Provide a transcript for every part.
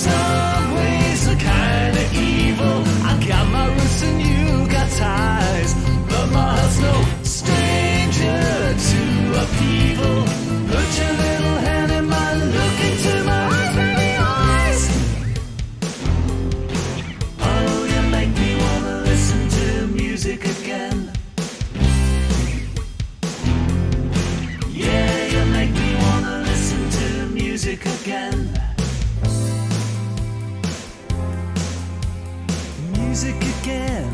some ways are kinda evil. I got my roots in you. music again.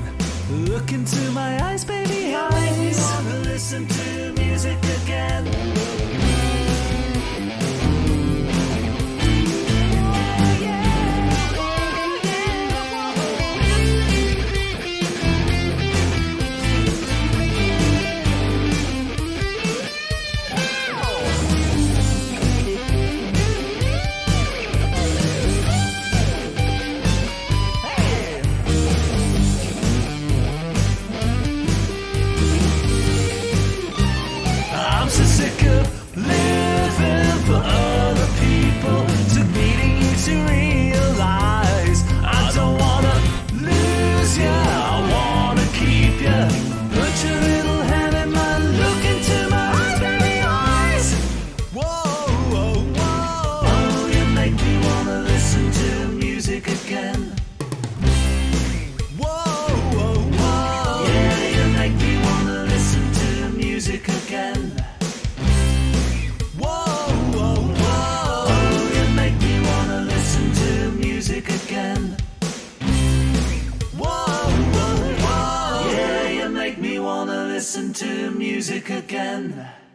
Look into my eyes, baby. I make me wanna listen to music again. listen to music again.